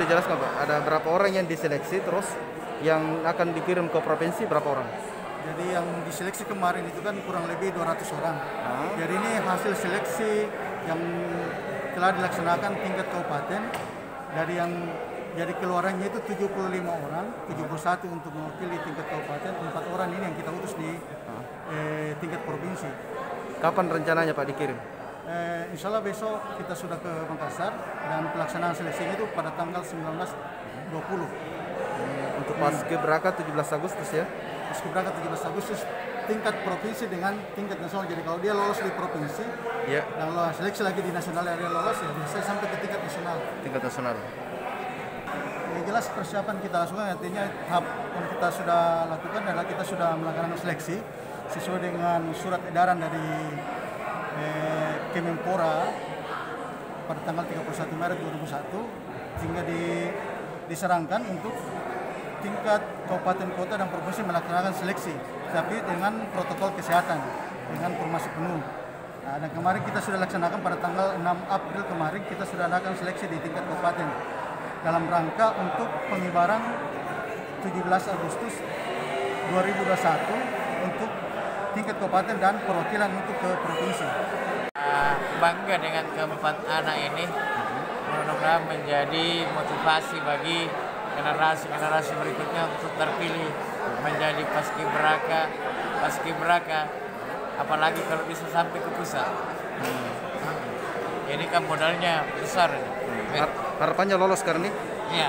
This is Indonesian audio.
dijelaskan Pak, ada berapa orang yang diseleksi terus yang akan dikirim ke provinsi berapa orang? Jadi yang diseleksi kemarin itu kan kurang lebih 200 orang. Jadi ini hasil seleksi yang telah dilaksanakan tingkat kabupaten dari yang jadi keluarannya itu 75 orang, 71 untuk mewakili tingkat kabupaten, empat orang ini yang kita utus di eh, tingkat provinsi. Kapan rencananya Pak dikirim? Eh, insya Allah besok kita sudah ke Makassar dan pelaksanaan seleksinya itu pada tanggal 19 20 Untuk Paskibraka 17 Agustus ya. Paskibraka 17 Agustus tingkat provinsi dengan tingkat nasional. Jadi kalau dia lolos di provinsi Ya, dan lolos seleksi lagi di nasional yang dia lolos ya bisa sampai ke tingkat nasional. tingkat nasional. Yang jelas persiapan kita lakukan artinya tahap yang kita sudah lakukan adalah kita sudah melakukan seleksi sesuai dengan surat edaran dari eh, Kemenpora pada tanggal 31 Maret 2001 sehingga di, diserangkan untuk tingkat kabupaten kota dan provinsi melaksanakan seleksi tapi dengan protokol kesehatan dengan formasi penuh. Nah, dan kemarin kita sudah laksanakan pada tanggal 6 April kemarin kita sudah lakukan seleksi di tingkat kabupaten dalam rangka untuk pengibaran 17 Agustus 2021 untuk tingkat kabupaten dan perwakilan untuk ke provinsi. Bangga dengan keempat anak ini. Mudah-mudahan menjadi motivasi bagi generasi-generasi berikutnya untuk terpilih menjadi paskibraka paskibraka apalagi kalau bisa sampai ke pusat. Ini kan modalnya besar ini. Har- Harapannya lolos karena ini? Ya